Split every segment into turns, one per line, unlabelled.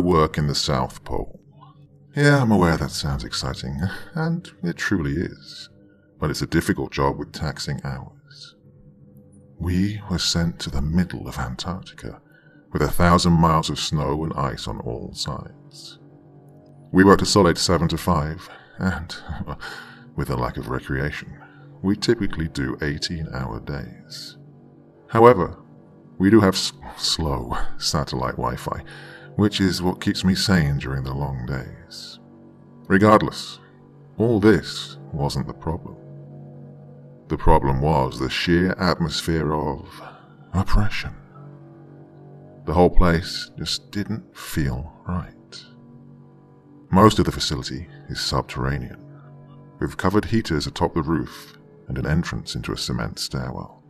Work in the South Pole. Yeah, I'm aware that sounds exciting, and it truly is, but it's a difficult job with taxing hours. We were sent to the middle of Antarctica, with a thousand miles of snow and ice on all sides. We worked a solid 7 to 5, and, with a lack of recreation, we typically do 18 hour days. However, we do have s- slow satellite Wi Fi, which is what keeps me sane during the long days. Regardless, all this wasn't the problem. The problem was the sheer atmosphere of oppression. The whole place just didn't feel right. Most of the facility is subterranean, with covered heaters atop the roof and an entrance into a cement stairwell.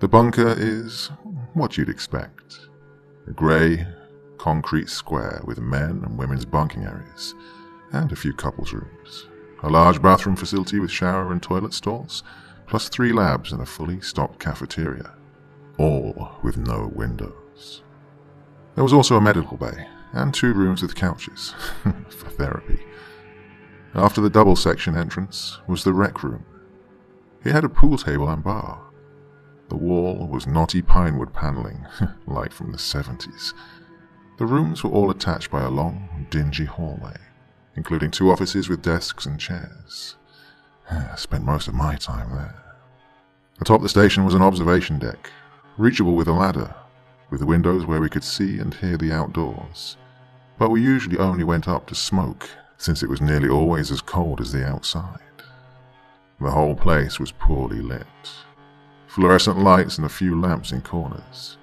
The bunker is what you'd expect a grey, concrete square with men and women's bunking areas, and a few couples' rooms, a large bathroom facility with shower and toilet stalls, plus three labs and a fully stocked cafeteria, all with no windows. There was also a medical bay and two rooms with couches for therapy. After the double section entrance was the rec room. It had a pool table and bar. The wall was knotty pinewood paneling, like from the 70s. The rooms were all attached by a long, dingy hallway, including two offices with desks and chairs. I spent most of my time there. Atop the station was an observation deck, reachable with a ladder, with windows where we could see and hear the outdoors. But we usually only went up to smoke, since it was nearly always as cold as the outside. The whole place was poorly lit. Fluorescent lights and a few lamps in corners.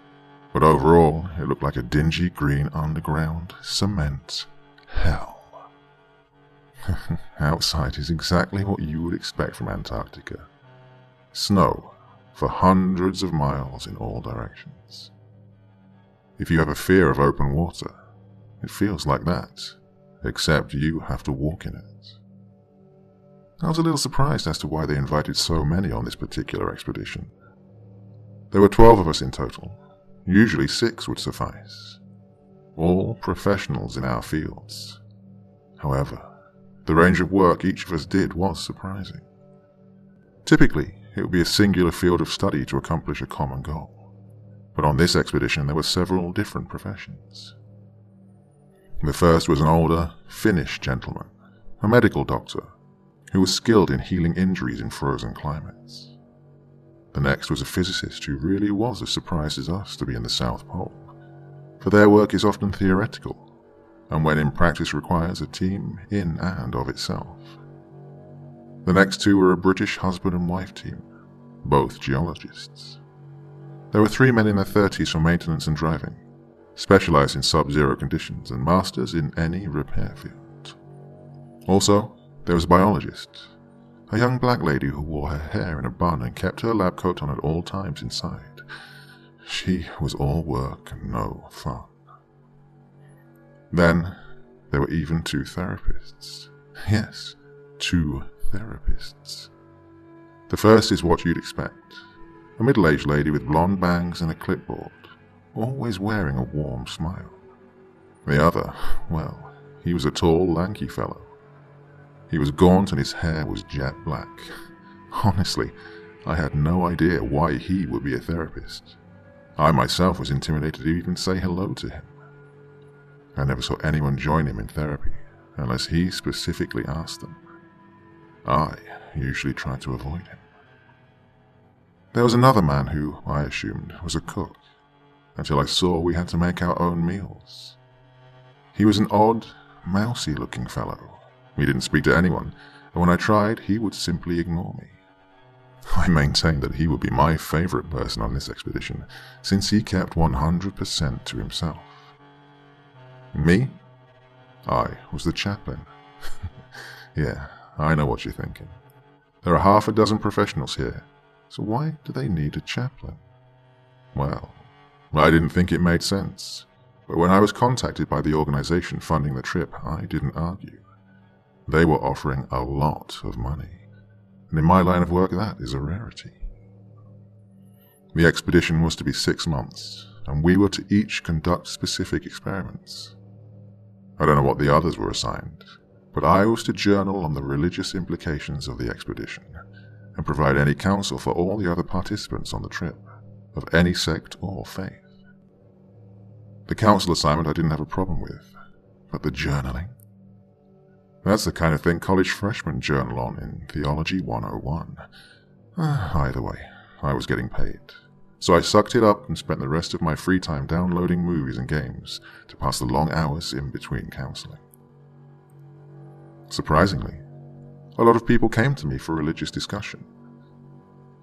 But overall, it looked like a dingy green underground cement hell. Outside is exactly what you would expect from Antarctica. Snow for hundreds of miles in all directions. If you have a fear of open water, it feels like that, except you have to walk in it. I was a little surprised as to why they invited so many on this particular expedition. There were 12 of us in total. Usually six would suffice. All professionals in our fields. However, the range of work each of us did was surprising. Typically, it would be a singular field of study to accomplish a common goal. But on this expedition, there were several different professions. The first was an older, Finnish gentleman, a medical doctor, who was skilled in healing injuries in frozen climates. The next was a physicist who really was as surprised as us to be in the South Pole, for their work is often theoretical, and when in practice requires a team in and of itself. The next two were a British husband and wife team, both geologists. There were three men in their 30s for maintenance and driving, specialized in sub zero conditions and masters in any repair field. Also, there was a biologist, a young black lady who wore her hair in a bun and kept her lab coat on at all times inside. She was all work and no fun. Then there were even two therapists. Yes, two therapists. The first is what you'd expect a middle aged lady with blonde bangs and a clipboard, always wearing a warm smile. The other, well, he was a tall, lanky fellow. He was gaunt and his hair was jet black. Honestly, I had no idea why he would be a therapist. I myself was intimidated to even say hello to him. I never saw anyone join him in therapy unless he specifically asked them. I usually tried to avoid him. There was another man who, I assumed, was a cook, until I saw we had to make our own meals. He was an odd, mousy looking fellow. He didn't speak to anyone, and when I tried, he would simply ignore me. I maintained that he would be my favorite person on this expedition, since he kept 100% to himself. Me? I was the chaplain. yeah, I know what you're thinking. There are half a dozen professionals here, so why do they need a chaplain? Well, I didn't think it made sense, but when I was contacted by the organization funding the trip, I didn't argue. They were offering a lot of money, and in my line of work, that is a rarity. The expedition was to be six months, and we were to each conduct specific experiments. I don't know what the others were assigned, but I was to journal on the religious implications of the expedition and provide any counsel for all the other participants on the trip, of any sect or faith. The counsel assignment I didn't have a problem with, but the journaling? That's the kind of thing college freshmen journal on in Theology 101. Uh, either way, I was getting paid. So I sucked it up and spent the rest of my free time downloading movies and games to pass the long hours in between counseling. Surprisingly, a lot of people came to me for religious discussion.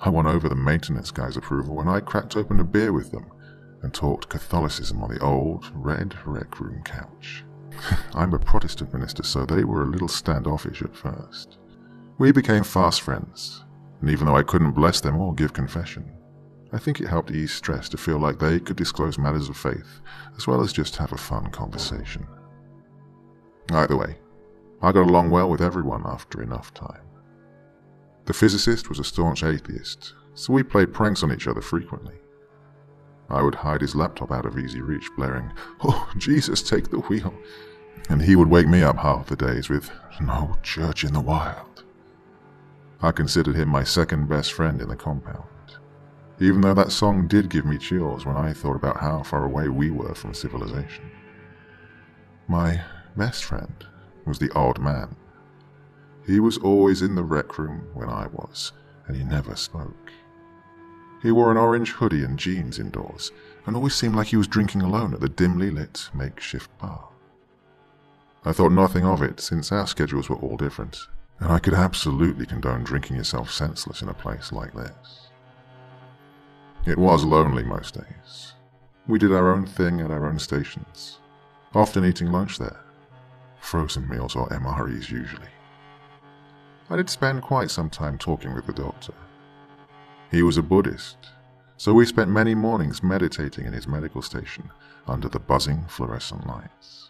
I won over the maintenance guy's approval when I cracked open a beer with them and talked Catholicism on the old red rec room couch. I'm a Protestant minister, so they were a little standoffish at first. We became fast friends, and even though I couldn't bless them or give confession, I think it helped ease stress to feel like they could disclose matters of faith, as well as just have a fun conversation. Either way, I got along well with everyone after enough time. The physicist was a staunch atheist, so we played pranks on each other frequently. I would hide his laptop out of easy reach, blaring, Oh, Jesus, take the wheel. And he would wake me up half the days with, No church in the wild. I considered him my second best friend in the compound, even though that song did give me chills when I thought about how far away we were from civilization. My best friend was the odd man. He was always in the rec room when I was, and he never spoke. He wore an orange hoodie and jeans indoors, and always seemed like he was drinking alone at the dimly lit makeshift bar. I thought nothing of it, since our schedules were all different, and I could absolutely condone drinking yourself senseless in a place like this. It was lonely most days. We did our own thing at our own stations, often eating lunch there. Frozen meals or MREs usually. I did spend quite some time talking with the doctor. He was a Buddhist, so we spent many mornings meditating in his medical station under the buzzing fluorescent lights.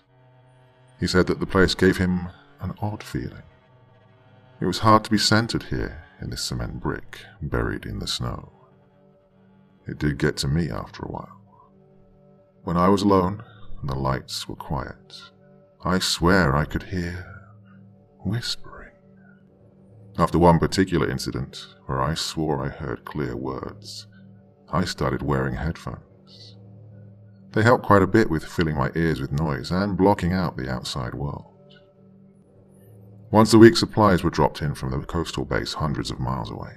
He said that the place gave him an odd feeling. It was hard to be centered here in this cement brick buried in the snow. It did get to me after a while. When I was alone and the lights were quiet, I swear I could hear whispering. After one particular incident, where I swore I heard clear words, I started wearing headphones. They helped quite a bit with filling my ears with noise and blocking out the outside world. Once a week, supplies were dropped in from the coastal base hundreds of miles away.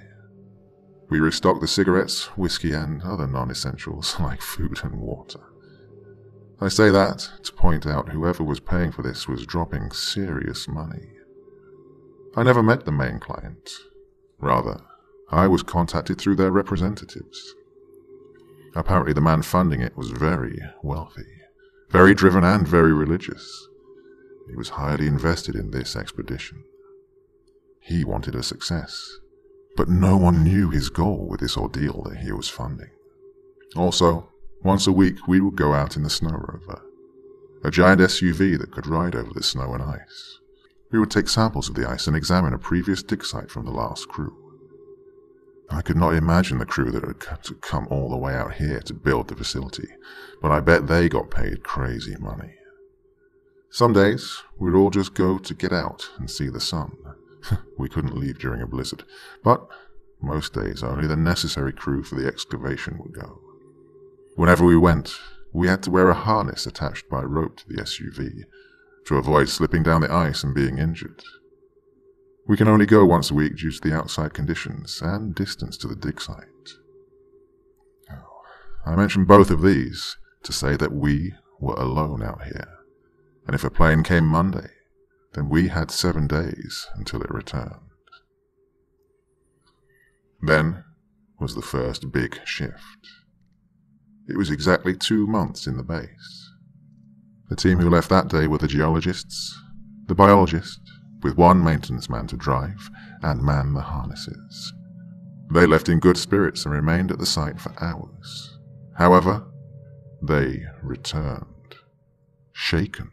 We restocked the cigarettes, whiskey, and other non essentials like food and water. I say that to point out whoever was paying for this was dropping serious money. I never met the main client. Rather, I was contacted through their representatives. Apparently, the man funding it was very wealthy, very driven, and very religious. He was highly invested in this expedition. He wanted a success, but no one knew his goal with this ordeal that he was funding. Also, once a week we would go out in the snow rover, a giant SUV that could ride over the snow and ice. We would take samples of the ice and examine a previous dig site from the last crew. I could not imagine the crew that had to come all the way out here to build the facility, but I bet they got paid crazy money. Some days, we'd all just go to get out and see the sun. we couldn't leave during a blizzard, but most days only the necessary crew for the excavation would go. Whenever we went, we had to wear a harness attached by rope to the SUV to avoid slipping down the ice and being injured. We can only go once a week due to the outside conditions and distance to the dig site. I mention both of these to say that we were alone out here, and if a plane came Monday, then we had seven days until it returned. Then was the first big shift. It was exactly two months in the base. The team who left that day were the geologists, the biologist, with one maintenance man to drive and man the harnesses. They left in good spirits and remained at the site for hours. However, they returned, shaken.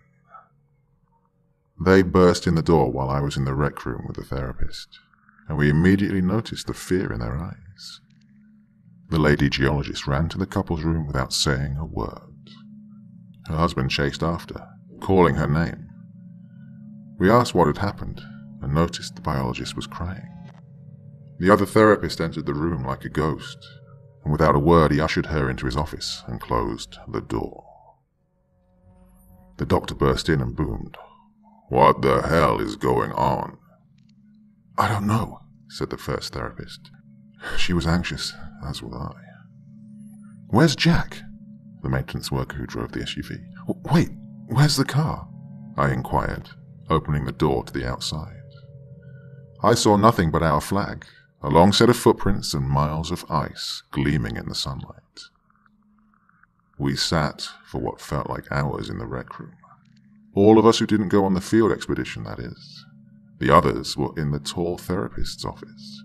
They burst in the door while I was in the rec room with the therapist, and we immediately noticed the fear in their eyes. The lady geologist ran to the couple's room without saying a word. Her husband chased after, calling her name, We asked what had happened and noticed the biologist was crying. The other therapist entered the room like a ghost, and without a word, he ushered her into his office and closed the door. The doctor burst in and boomed, What the hell is going on? I don't know, said the first therapist. She was anxious, as was I. Where's Jack? The maintenance worker who drove the SUV. Wait, where's the car? I inquired, opening the door to the outside. I saw nothing but our flag, a long set of footprints and miles of ice gleaming in the sunlight. We sat for what felt like hours in the rec room. All of us who didn't go on the field expedition, that is. The others were in the tall therapist's office.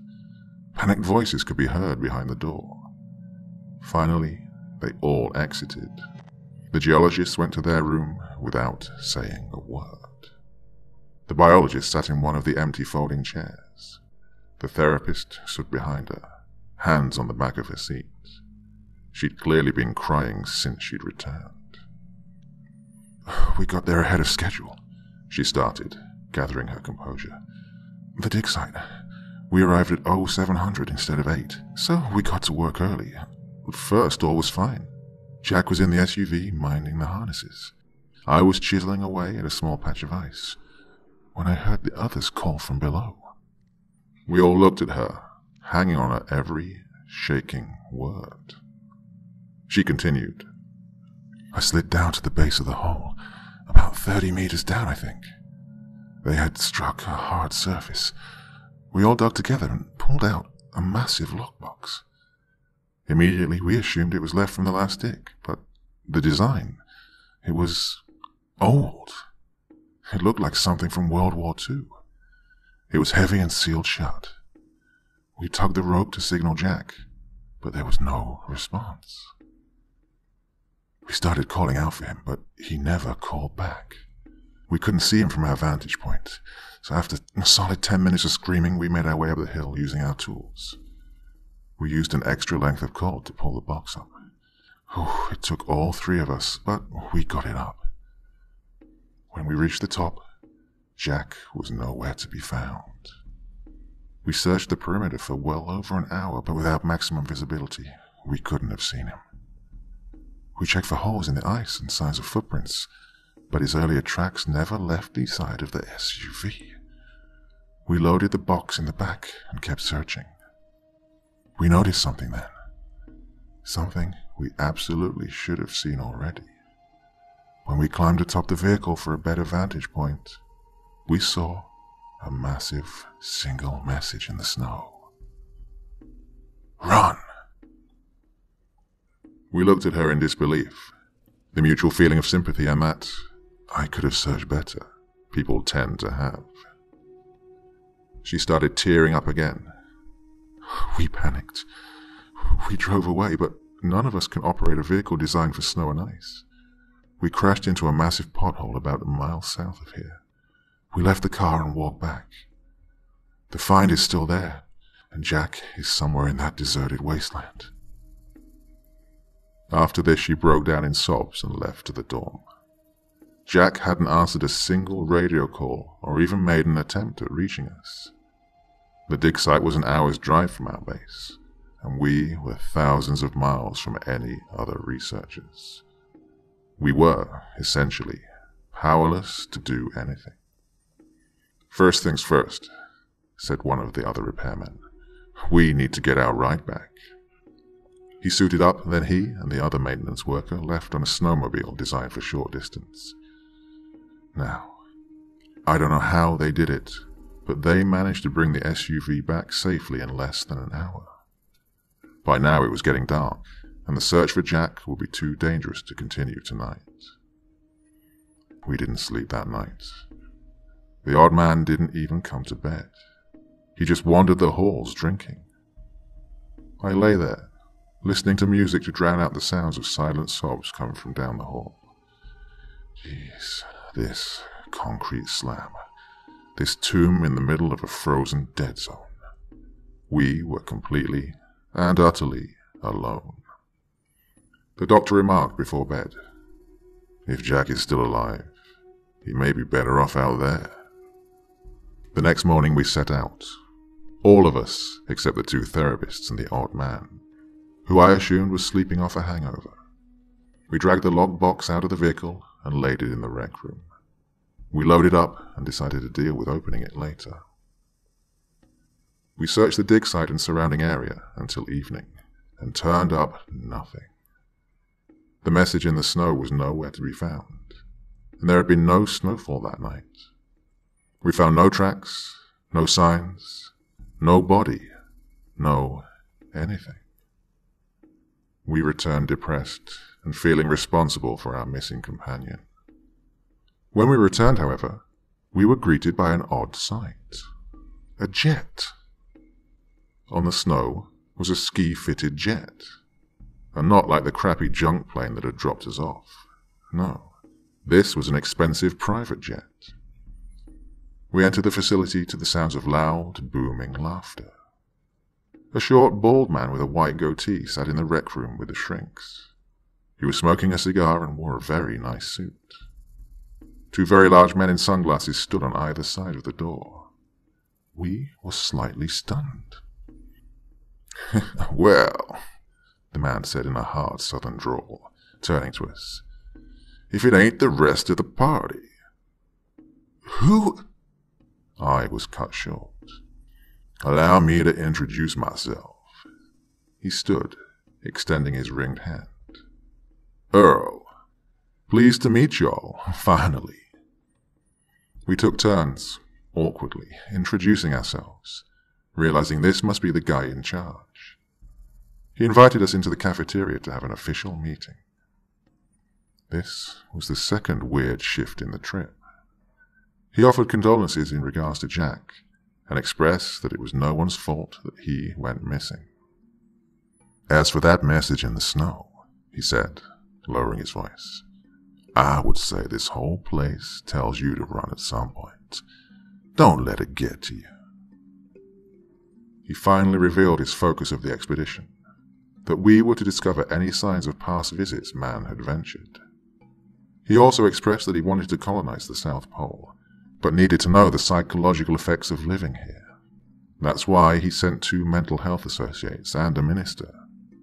Panicked voices could be heard behind the door. Finally, they all exited. The geologists went to their room without saying a word. The biologist sat in one of the empty folding chairs. The therapist stood behind her, hands on the back of her seat. She'd clearly been crying since she'd returned. We got there ahead of schedule, she started, gathering her composure. The dig site. We arrived at 0700 instead of 8, so we got to work early. First, all was fine. Jack was in the SUV, minding the harnesses. I was chiseling away at a small patch of ice when I heard the others call from below. We all looked at her, hanging on her every shaking word. She continued. I slid down to the base of the hole, about 30 meters down, I think. They had struck a hard surface. We all dug together and pulled out a massive lockbox. Immediately, we assumed it was left from the last dig, but the design, it was old. It looked like something from World War II. It was heavy and sealed shut. We tugged the rope to signal Jack, but there was no response. We started calling out for him, but he never called back. We couldn't see him from our vantage point, so after a solid ten minutes of screaming, we made our way up the hill using our tools. We used an extra length of cord to pull the box up. It took all three of us, but we got it up. When we reached the top, Jack was nowhere to be found. We searched the perimeter for well over an hour, but without maximum visibility, we couldn't have seen him. We checked for holes in the ice and signs of footprints, but his earlier tracks never left the side of the SUV. We loaded the box in the back and kept searching. We noticed something then. Something we absolutely should have seen already. When we climbed atop the vehicle for a better vantage point, we saw a massive single message in the snow. Run! We looked at her in disbelief. The mutual feeling of sympathy and that I could have searched better. People tend to have. She started tearing up again. We panicked. We drove away, but none of us can operate a vehicle designed for snow and ice. We crashed into a massive pothole about a mile south of here. We left the car and walked back. The find is still there, and Jack is somewhere in that deserted wasteland. After this, she broke down in sobs and left to the dorm. Jack hadn't answered a single radio call or even made an attempt at reaching us. The dig site was an hour's drive from our base, and we were thousands of miles from any other researchers. We were, essentially, powerless to do anything. First things first, said one of the other repairmen. We need to get our ride back. He suited up, then he and the other maintenance worker left on a snowmobile designed for short distance. Now, I don't know how they did it, but they managed to bring the SUV back safely in less than an hour. By now it was getting dark, and the search for Jack would be too dangerous to continue tonight. We didn't sleep that night. The odd man didn't even come to bed. He just wandered the halls drinking. I lay there, listening to music to drown out the sounds of silent sobs coming from down the hall. Jeez, this concrete slab. This tomb in the middle of a frozen dead zone. We were completely and utterly alone. The doctor remarked before bed, If Jack is still alive, he may be better off out there The next morning we set out. All of us, except the two therapists and the odd man, who I assumed was sleeping off a hangover. We dragged the log box out of the vehicle and laid it in the rec room. We loaded up and decided to deal with opening it later. We searched the dig site and surrounding area until evening and turned up nothing. The message in the snow was nowhere to be found, and there had been no snowfall that night. We found no tracks, no signs, no body, no anything. We returned depressed and feeling responsible for our missing companion. When we returned, however, we were greeted by an odd sight. A jet. On the snow was a ski-fitted jet. And not like the crappy junk plane that had dropped us off. No. This was an expensive private jet. We entered the facility to the sounds of loud, booming laughter. A short, bald man with a white goatee sat in the rec room with the shrinks. He was smoking a cigar and wore a very nice suit. Two very large men in sunglasses stood on either side of the door. We were slightly stunned. well, the man said in a hard southern drawl, turning to us, if it ain't the rest of the party. Who? I was cut short. Allow me to introduce myself. He stood, extending his ringed hand. Earl. Pleased to meet y'all, finally. We took turns, awkwardly, introducing ourselves, realizing this must be the guy in charge. He invited us into the cafeteria to have an official meeting. This was the second weird shift in the trip. He offered condolences in regards to Jack and expressed that it was no one's fault that he went missing. As for that message in the snow, he said, lowering his voice, I would say this whole place tells you to run at some point. Don't let it get to you. He finally revealed his focus of the expedition that we were to discover any signs of past visits man had ventured. He also expressed that he wanted to colonize the South Pole but needed to know the psychological effects of living here. That's why he sent two mental health associates and a minister.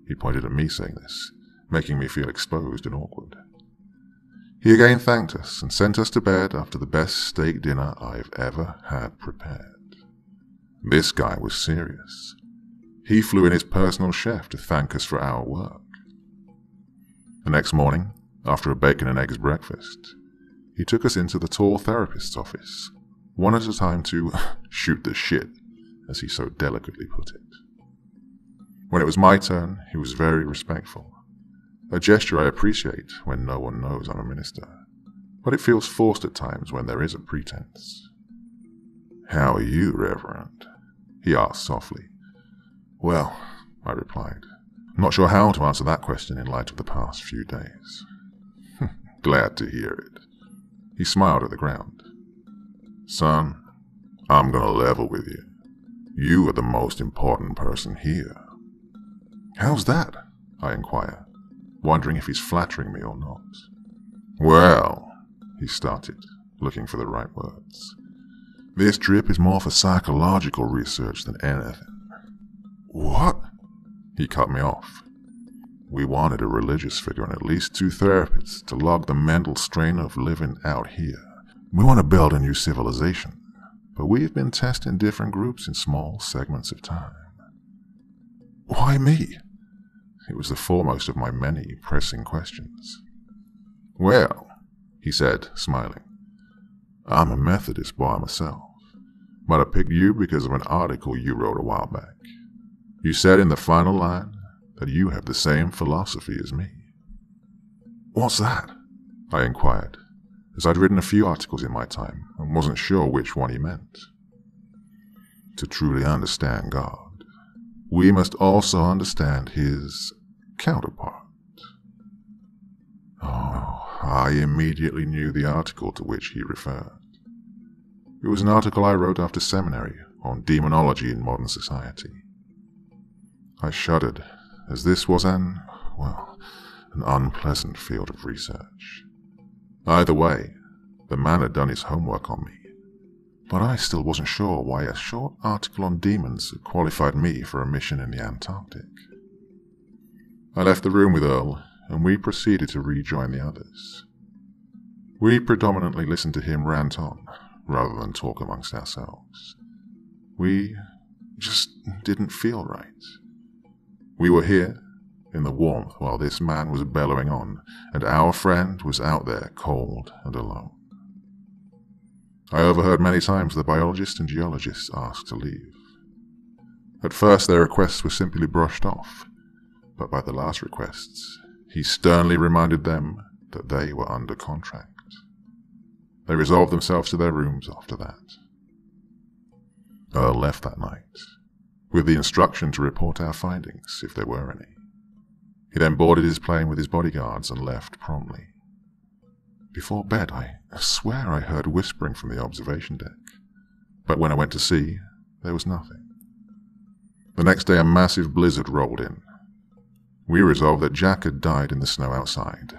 He pointed at me saying this, making me feel exposed and awkward. He again thanked us and sent us to bed after the best steak dinner I've ever had prepared. This guy was serious. He flew in his personal chef to thank us for our work. The next morning, after a bacon and eggs breakfast, he took us into the tall therapist's office, one at a time to shoot the shit, as he so delicately put it. When it was my turn, he was very respectful, a gesture I appreciate when no one knows I'm a minister, but it feels forced at times when there is a pretense. How are you, Reverend? he asked softly. Well, I replied, not sure how to answer that question in light of the past few days. Hmm, glad to hear it. He smiled at the ground. Son, I'm gonna level with you. You are the most important person here. How's that? I inquire, wondering if he's flattering me or not. Well, he started, looking for the right words. This trip is more for psychological research than anything. What? He cut me off. We wanted a religious figure and at least two therapists to log the mental strain of living out here. We want to build a new civilization, but we've been testing different groups in small segments of time. Why me? It was the foremost of my many pressing questions. Well, he said, smiling, I'm a Methodist boy myself, but I picked you because of an article you wrote a while back. You said in the final line that you have the same philosophy as me. What's that? I inquired, as I'd written a few articles in my time and wasn't sure which one he meant. To truly understand God, we must also understand his counterpart. Oh, I immediately knew the article to which he referred. It was an article I wrote after seminary on demonology in modern society. I shuddered as this was an, well, an unpleasant field of research. Either way, the man had done his homework on me. but I still wasn't sure why a short article on demons had qualified me for a mission in the Antarctic. I left the room with Earl, and we proceeded to rejoin the others. We predominantly listened to him rant on, rather than talk amongst ourselves. We just didn't feel right. We were here, in the warmth, while this man was bellowing on, and our friend was out there cold and alone. I overheard many times the biologists and geologists ask to leave. At first, their requests were simply brushed off, but by the last requests, he sternly reminded them that they were under contract. They resolved themselves to their rooms after that. Earl left that night, with the instruction to report our findings, if there were any. He then boarded his plane with his bodyguards and left promptly. Before bed, I swear I heard whispering from the observation deck, but when I went to see, there was nothing. The next day, a massive blizzard rolled in. We resolved that Jack had died in the snow outside.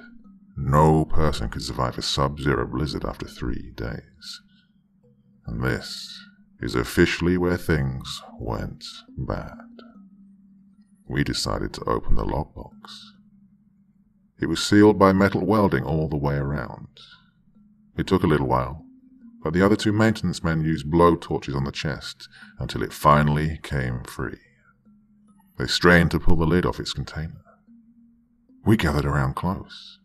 No person could survive a sub zero blizzard after three days. And this is officially where things went bad. We decided to open the logbox. It was sealed by metal welding all the way around. It took a little while, but the other two maintenance men used blow torches on the chest until it finally came free. They strained to pull the lid off its container. We gathered around close.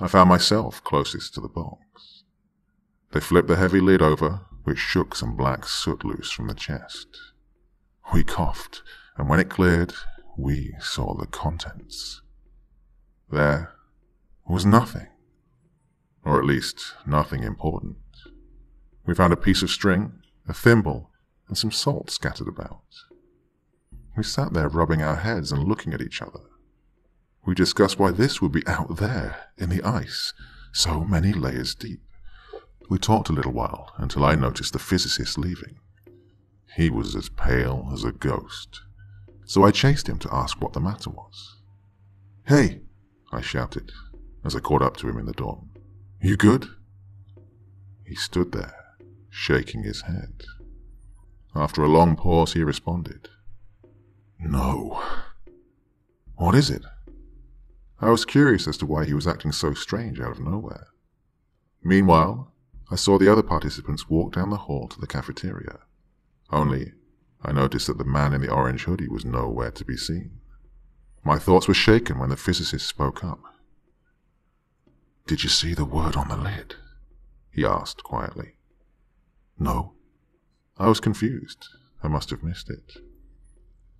I found myself closest to the box. They flipped the heavy lid over, which shook some black soot loose from the chest. We coughed, and when it cleared, we saw the contents. There was nothing. Or at least, nothing important. We found a piece of string, a thimble, and some salt scattered about. We sat there rubbing our heads and looking at each other. We discussed why this would be out there, in the ice, so many layers deep. We talked a little while until I noticed the physicist leaving. He was as pale as a ghost, so I chased him to ask what the matter was. Hey, I shouted as I caught up to him in the dawn. You good? He stood there, shaking his head. After a long pause, he responded, No. What is it? I was curious as to why he was acting so strange out of nowhere. Meanwhile, I saw the other participants walk down the hall to the cafeteria. Only, I noticed that the man in the orange hoodie was nowhere to be seen. My thoughts were shaken when the physicist spoke up. Did you see the word on the lid? He asked quietly. No. I was confused. I must have missed it.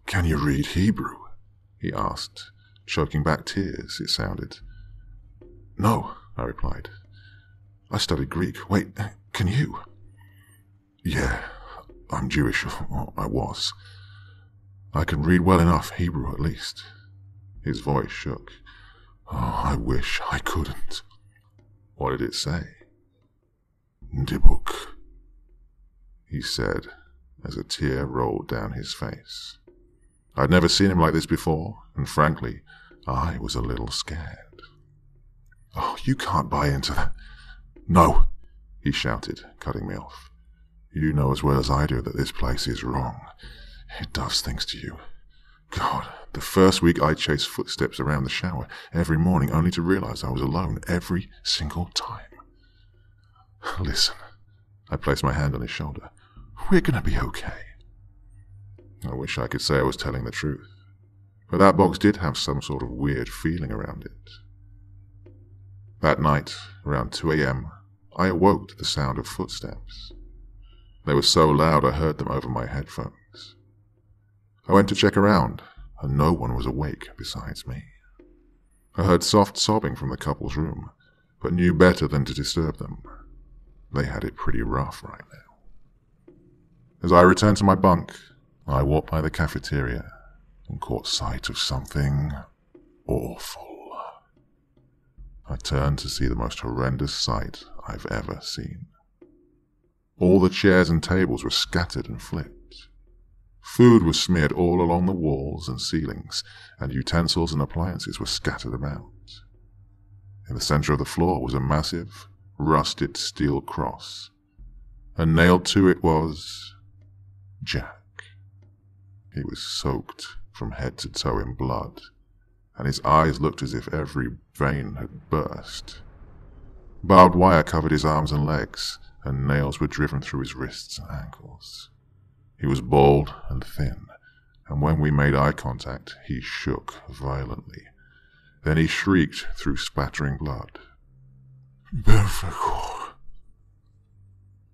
Can you read Hebrew? He asked, choking back tears, it sounded. No, I replied. I studied Greek. Wait, can you? Yeah, I'm Jewish. I was. I can read well enough Hebrew at least. His voice shook. Oh, I wish I couldn't. What did it say? Dybbuk, he said as a tear rolled down his face. I'd never seen him like this before, and frankly, I was a little scared. Oh, you can't buy into that. No, he shouted, cutting me off. You know as well as I do that this place is wrong. It does things to you. God, the first week I chased footsteps around the shower every morning only to realize I was alone every single time. Listen, I placed my hand on his shoulder. We're gonna be okay. I wish I could say I was telling the truth, but that box did have some sort of weird feeling around it. That night, around 2 a.m., I awoke to the sound of footsteps. They were so loud I heard them over my headphones. I went to check around, and no one was awake besides me. I heard soft sobbing from the couple's room, but knew better than to disturb them. They had it pretty rough right now. As I returned to my bunk, I walked by the cafeteria and caught sight of something awful. I turned to see the most horrendous sight I've ever seen. All the chairs and tables were scattered and flipped. Food was smeared all along the walls and ceilings, and utensils and appliances were scattered about. In the center of the floor was a massive, rusted steel cross, and nailed to it was Jack. He was soaked from head to toe in blood, and his eyes looked as if every vein had burst. Barbed wire covered his arms and legs, and nails were driven through his wrists and ankles. He was bald and thin, and when we made eye contact, he shook violently. Then he shrieked through spattering blood. Belphegor.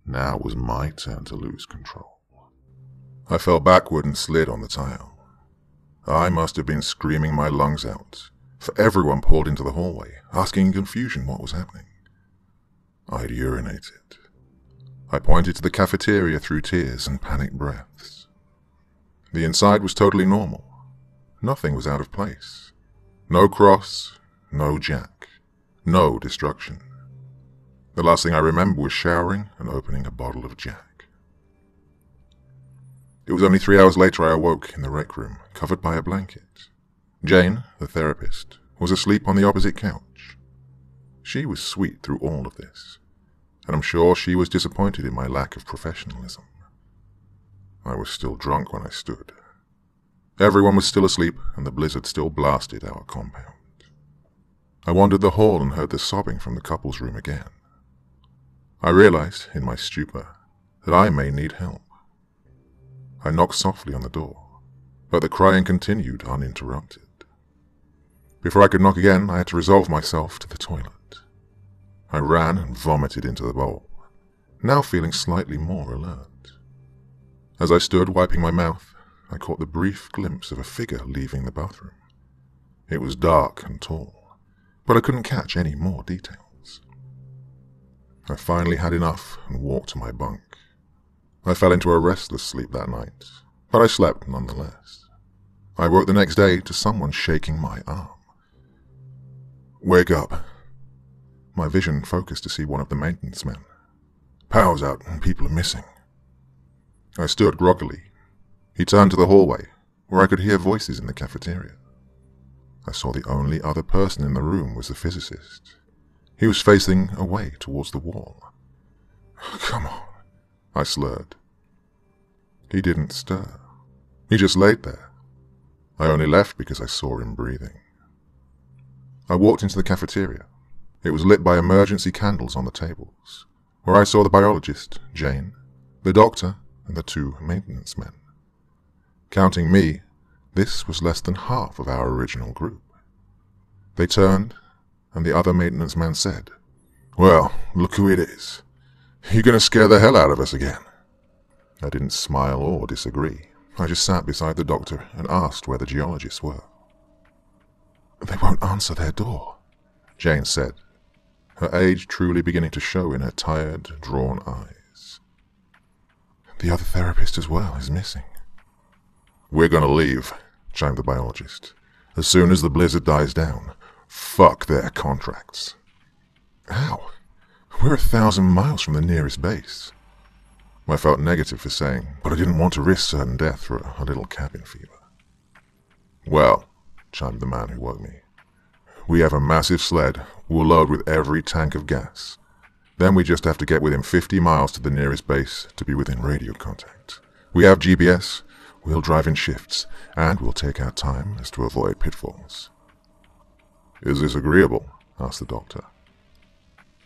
Now it was my turn to lose control. I fell backward and slid on the tile. I must have been screaming my lungs out, for everyone poured into the hallway, asking in confusion what was happening. I'd urinated. I pointed to the cafeteria through tears and panicked breaths. The inside was totally normal. Nothing was out of place. No cross, no jack, no destruction. The last thing I remember was showering and opening a bottle of Jack. It was only three hours later I awoke in the rec room, covered by a blanket. Jane, the therapist, was asleep on the opposite couch. She was sweet through all of this, and I'm sure she was disappointed in my lack of professionalism. I was still drunk when I stood. Everyone was still asleep, and the blizzard still blasted our compound. I wandered the hall and heard the sobbing from the couple's room again. I realized, in my stupor, that I may need help. I knocked softly on the door, but the crying continued uninterrupted. Before I could knock again, I had to resolve myself to the toilet. I ran and vomited into the bowl, now feeling slightly more alert. As I stood wiping my mouth, I caught the brief glimpse of a figure leaving the bathroom. It was dark and tall, but I couldn't catch any more details. I finally had enough and walked to my bunk. I fell into a restless sleep that night, but I slept nonetheless. I woke the next day to someone shaking my arm. Wake up. My vision focused to see one of the maintenance men. Power's out and people are missing. I stood groggily. He turned to the hallway, where I could hear voices in the cafeteria. I saw the only other person in the room was the physicist. He was facing away towards the wall. Come on, I slurred. He didn't stir. He just laid there. I only left because I saw him breathing. I walked into the cafeteria. It was lit by emergency candles on the tables, where I saw the biologist, Jane, the doctor, and the two maintenance men. Counting me, this was less than half of our original group. They turned and the other maintenance man said, Well, look who it is. You're going to scare the hell out of us again. I didn't smile or disagree. I just sat beside the doctor and asked where the geologists were. They won't answer their door, Jane said, her age truly beginning to show in her tired, drawn eyes. The other therapist as well is missing. We're going to leave, chimed the biologist, as soon as the blizzard dies down. Fuck their contracts. How? We're a thousand miles from the nearest base. I felt negative for saying, but I didn't want to risk certain death for a little cabin fever. Well, chimed the man who woke me, we have a massive sled. We'll load with every tank of gas. Then we just have to get within 50 miles to the nearest base to be within radio contact. We have GPS, we'll drive in shifts, and we'll take our time as to avoid pitfalls. Is this agreeable? asked the doctor.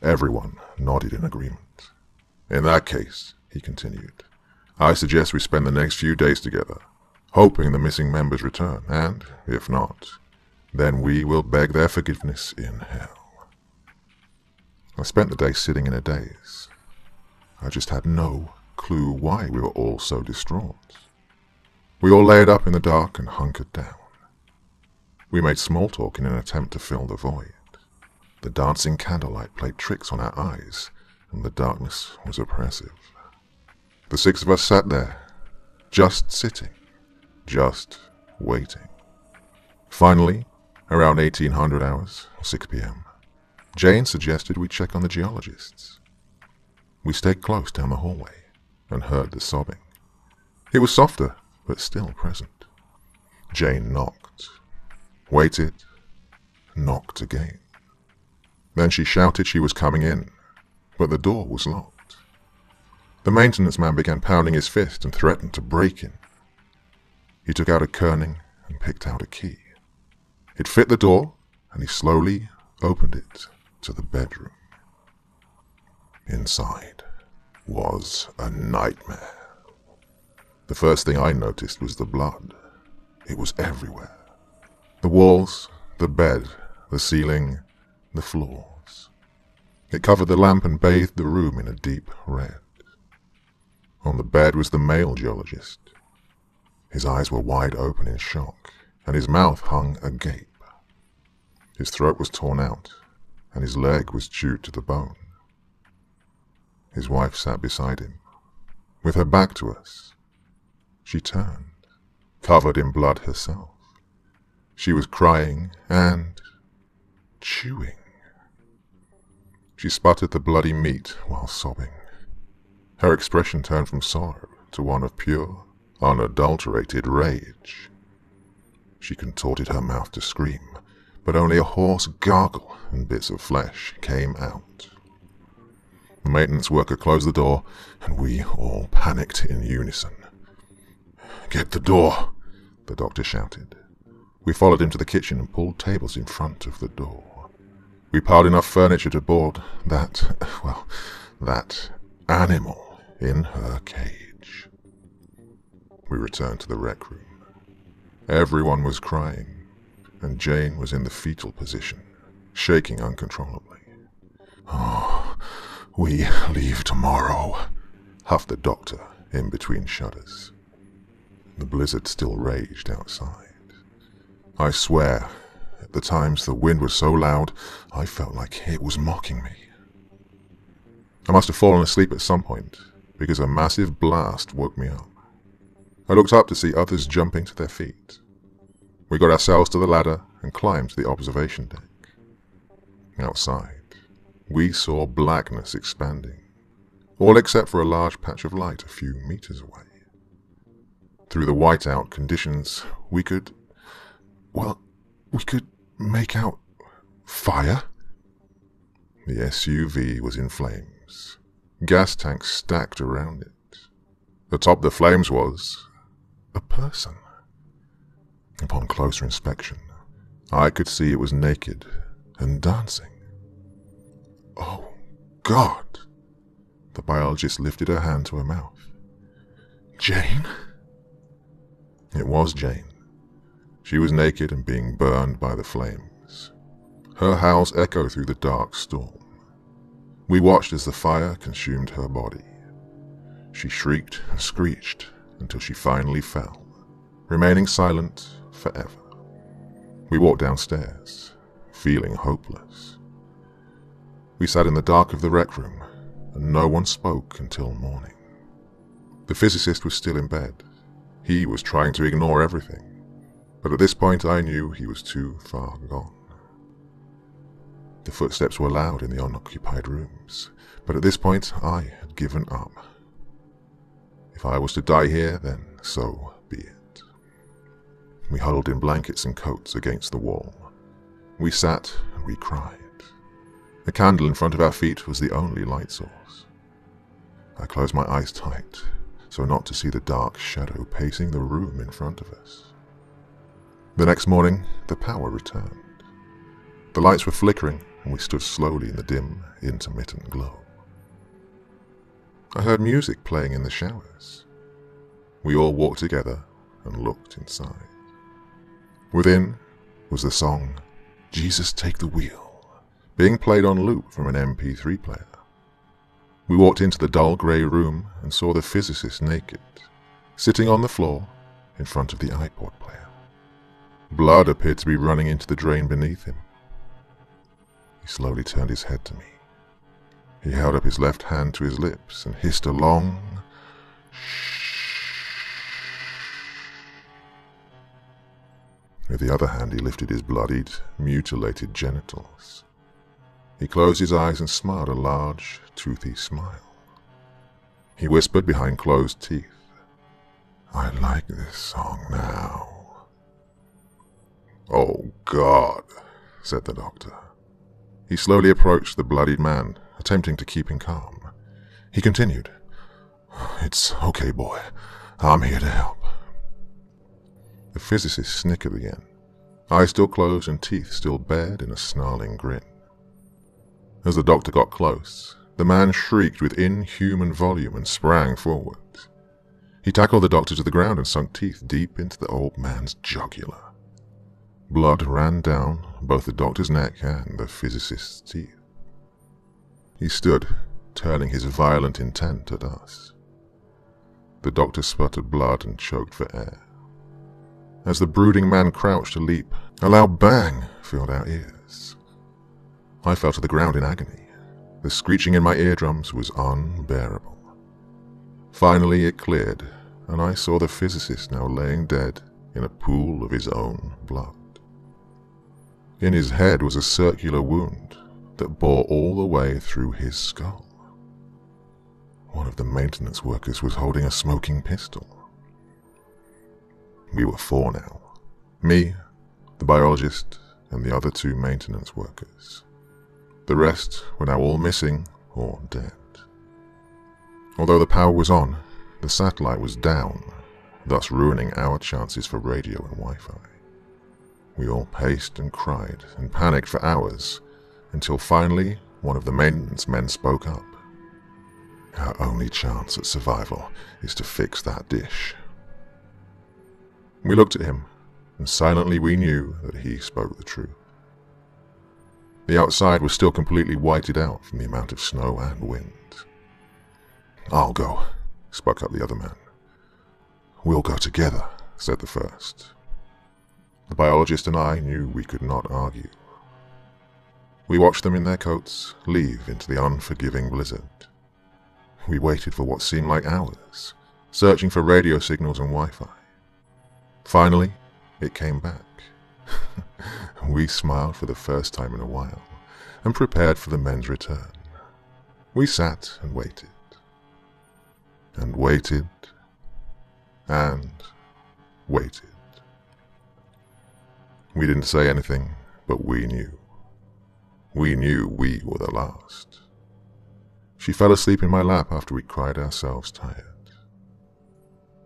Everyone nodded in agreement. In that case, he continued, I suggest we spend the next few days together, hoping the missing members return, and, if not, then we will beg their forgiveness in hell. I spent the day sitting in a daze. I just had no clue why we were all so distraught. We all laid up in the dark and hunkered down. We made small talk in an attempt to fill the void. The dancing candlelight played tricks on our eyes, and the darkness was oppressive. The six of us sat there, just sitting, just waiting. Finally, around 1800 hours, 6 p.m., Jane suggested we check on the geologists. We stayed close down the hallway and heard the sobbing. It was softer, but still present. Jane knocked waited, knocked again. Then she shouted she was coming in, but the door was locked. The maintenance man began pounding his fist and threatened to break in. He took out a kerning and picked out a key. It fit the door, and he slowly opened it to the bedroom. Inside was a nightmare. The first thing I noticed was the blood. It was everywhere. The walls, the bed, the ceiling, the floors. It covered the lamp and bathed the room in a deep red. On the bed was the male geologist. His eyes were wide open in shock, and his mouth hung agape. His throat was torn out, and his leg was chewed to the bone. His wife sat beside him. With her back to us, she turned, covered in blood herself. She was crying and chewing. She sputtered the bloody meat while sobbing. Her expression turned from sorrow to one of pure, unadulterated rage. She contorted her mouth to scream, but only a hoarse gargle and bits of flesh came out. The maintenance worker closed the door, and we all panicked in unison. Get the door, the doctor shouted. We followed him to the kitchen and pulled tables in front of the door. We piled enough furniture to board that, well, that animal in her cage. We returned to the rec room. Everyone was crying, and Jane was in the fetal position, shaking uncontrollably. Oh, we leave tomorrow, huffed the doctor in between shudders. The blizzard still raged outside. I swear, at the times the wind was so loud, I felt like it was mocking me. I must have fallen asleep at some point, because a massive blast woke me up. I looked up to see others jumping to their feet. We got ourselves to the ladder and climbed to the observation deck. Outside, we saw blackness expanding, all except for a large patch of light a few meters away. Through the whiteout conditions, we could. Well, we could make out fire. The SUV was in flames, gas tanks stacked around it. Atop the flames was a person. Upon closer inspection, I could see it was naked and dancing. Oh, God! The biologist lifted her hand to her mouth. Jane? It was Jane. She was naked and being burned by the flames. Her howls echoed through the dark storm. We watched as the fire consumed her body. She shrieked and screeched until she finally fell, remaining silent forever. We walked downstairs, feeling hopeless. We sat in the dark of the rec room, and no one spoke until morning. The physicist was still in bed, he was trying to ignore everything, but at this point I knew he was too far gone. The footsteps were loud in the unoccupied rooms, but at this point I had given up. If I was to die here, then so be it. We huddled in blankets and coats against the wall. We sat and we cried. The candle in front of our feet was the only light source. I closed my eyes tight so not to see the dark shadow pacing the room in front of us. The next morning, the power returned. The lights were flickering, and we stood slowly in the dim, intermittent glow. I heard music playing in the showers. We all walked together and looked inside. Within was the song Jesus Take the Wheel, being played on loop from an MP3 player. We walked into the dull grey room and saw the physicist naked, sitting on the floor in front of the iPod player. Blood appeared to be running into the drain beneath him. He slowly turned his head to me. He held up his left hand to his lips and hissed a long. With the other hand, he lifted his bloodied, mutilated genitals. He closed his eyes and smiled a large, toothy smile. He whispered behind closed teeth, I like this song now. Oh, God, said the doctor. He slowly approached the bloodied man, attempting to keep him calm. He continued, It's okay, boy. I'm here to help. The physicist snickered again, eyes still closed and teeth still bared in a snarling grin. As the doctor got close, the man shrieked with inhuman volume and sprang forward. He tackled the doctor to the ground and sunk teeth deep into the old man's jugular. Blood ran down both the doctor's neck and the physicist's teeth. He stood, turning his violent intent at us. The doctor sputtered blood and choked for air. As the brooding man crouched to leap, a loud bang filled our ears. I fell to the ground in agony. The screeching in my eardrums was unbearable. Finally it cleared, and I saw the physicist now laying dead in a pool of his own blood. In his head was a circular wound that bore all the way through his skull. One of the maintenance workers was holding a smoking pistol. We were four now. Me, the biologist, and the other two maintenance workers. The rest were now all missing or dead. Although the power was on, the satellite was down, thus ruining our chances for radio and Wi-Fi. We all paced and cried and panicked for hours, until finally one of the maintenance men spoke up. Our only chance at survival is to fix that dish. We looked at him, and silently we knew that he spoke the truth. The outside was still completely whited out from the amount of snow and wind. I'll go, spoke up the other man. We'll go together, said the first. The biologist and I knew we could not argue. We watched them in their coats leave into the unforgiving blizzard. We waited for what seemed like hours, searching for radio signals and Wi-Fi. Finally, it came back. we smiled for the first time in a while and prepared for the men's return. We sat and waited. And waited. And waited. We didn't say anything, but we knew. We knew we were the last. She fell asleep in my lap after we cried ourselves tired.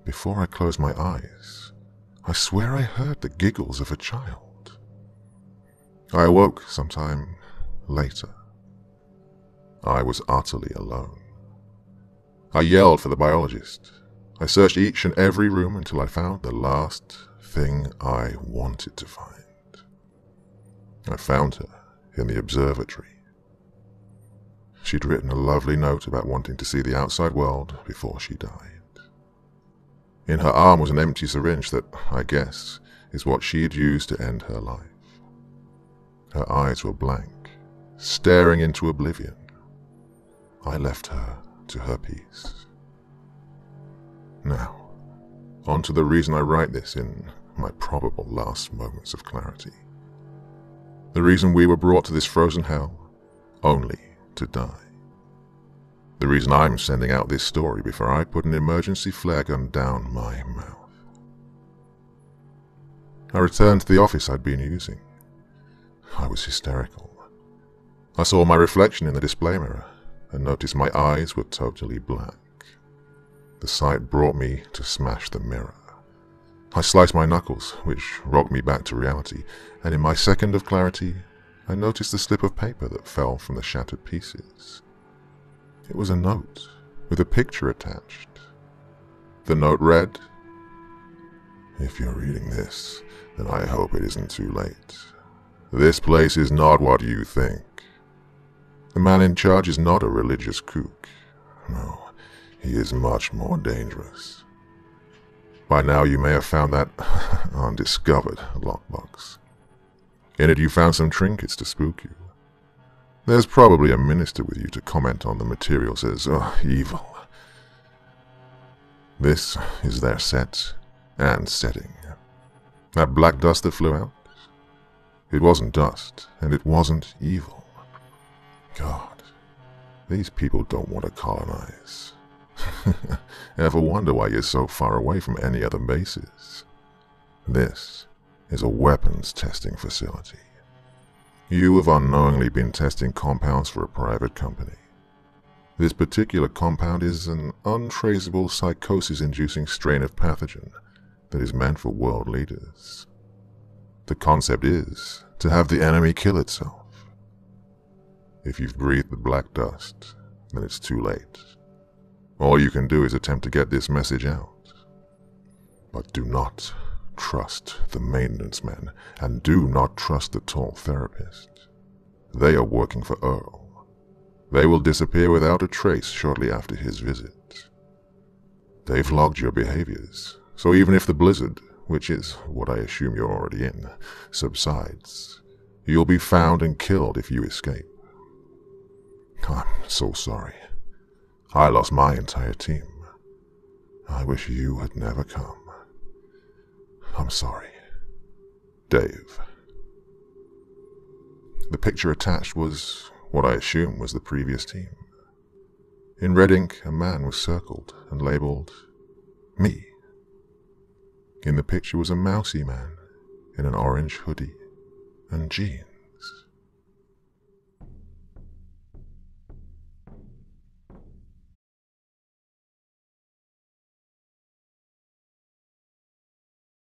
Before I closed my eyes, I swear I heard the giggles of a child. I awoke sometime later. I was utterly alone. I yelled for the biologist. I searched each and every room until I found the last thing I wanted to find. I found her in the observatory. She'd written a lovely note about wanting to see the outside world before she died. In her arm was an empty syringe that, I guess, is what she had used to end her life. Her eyes were blank, staring into oblivion. I left her to her peace. Now, on to the reason I write this in my probable last moments of clarity. The reason we were brought to this frozen hell, only to die. The reason I'm sending out this story before I put an emergency flare gun down my mouth. I returned to the office I'd been using. I was hysterical. I saw my reflection in the display mirror and noticed my eyes were totally black. The sight brought me to smash the mirror. I sliced my knuckles, which rocked me back to reality, and in my second of clarity, I noticed the slip of paper that fell from the shattered pieces. It was a note with a picture attached. The note read, If you're reading this, then I hope it isn't too late. This place is not what you think. The man in charge is not a religious kook. No, he is much more dangerous. By now you may have found that undiscovered lockbox. In it you found some trinkets to spook you. There's probably a minister with you to comment on the materials as oh, evil. This is their set and setting. That black dust that flew out? It wasn't dust, and it wasn't evil. God, these people don't want to colonize. Ever wonder why you're so far away from any other bases? This is a weapons testing facility. You have unknowingly been testing compounds for a private company. This particular compound is an untraceable psychosis inducing strain of pathogen that is meant for world leaders. The concept is to have the enemy kill itself. If you've breathed the black dust, then it's too late. All you can do is attempt to get this message out. But do not trust the maintenance men, and do not trust the tall therapist. They are working for Earl. They will disappear without a trace shortly after his visit. They've logged your behaviors, so even if the blizzard, which is what I assume you're already in, subsides, you'll be found and killed if you escape. I'm so sorry. I lost my entire team. I wish you had never come. I'm sorry. Dave. The picture attached was what I assume was the previous team. In red ink, a man was circled and labeled me. In the picture was a mousy man in an orange hoodie and jeans.